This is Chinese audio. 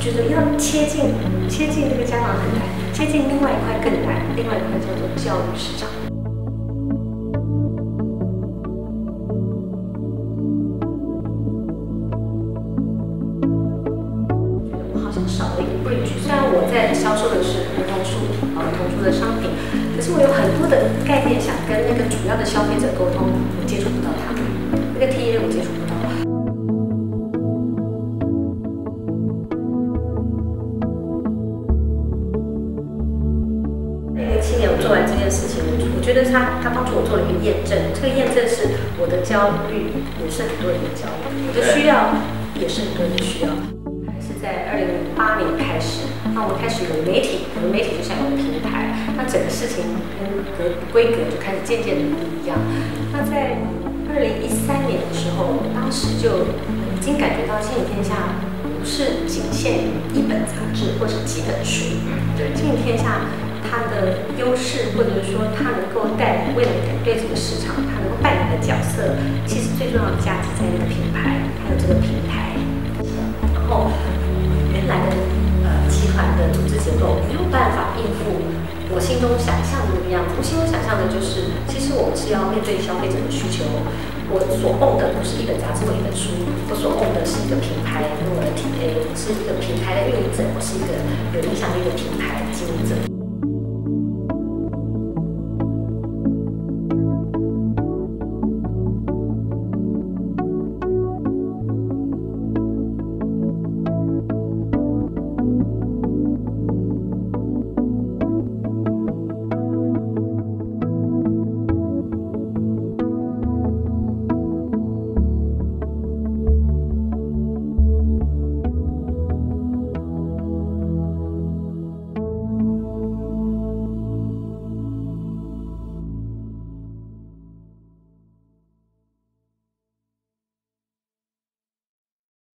觉得要切近切近这个家长很难，切近另外一块更难，另外一块叫做教育市场。我好像少了一个 bridge。虽然我在销售的是儿童书、儿童书的商品，可是我有很多的概念想跟那个主要的消费者沟通，我接触不到他们，件事情，我觉得他他帮助我做了一个验证，这个验证是我的焦虑也是很多人的焦虑，我的需要也是很多人的需要。还是在二零零八年开始，那我们开始有媒体，我们媒体就像有个平台，那整个事情跟格规格就开始渐渐的不一样。那在二零一三年的时候，当时就已经感觉到《亲子天下》不是仅限于一本杂志或是几本书，对，《亲子天下》它的优势，或者说它能够带来未来对这个市场，它能够扮演的角色，其实最重要的价值在那个品牌，还有这个平台。然后原来的呃集团的组织结构没有办法应付我心中想象的那个样子。我心中想象的就是，其实我们是要面对消费者的需求。我所供的不是一本杂志或一本书，我所供的是一个品牌，我的 TA 是一个品牌的运营者，我是一个有影响力的品牌经营者。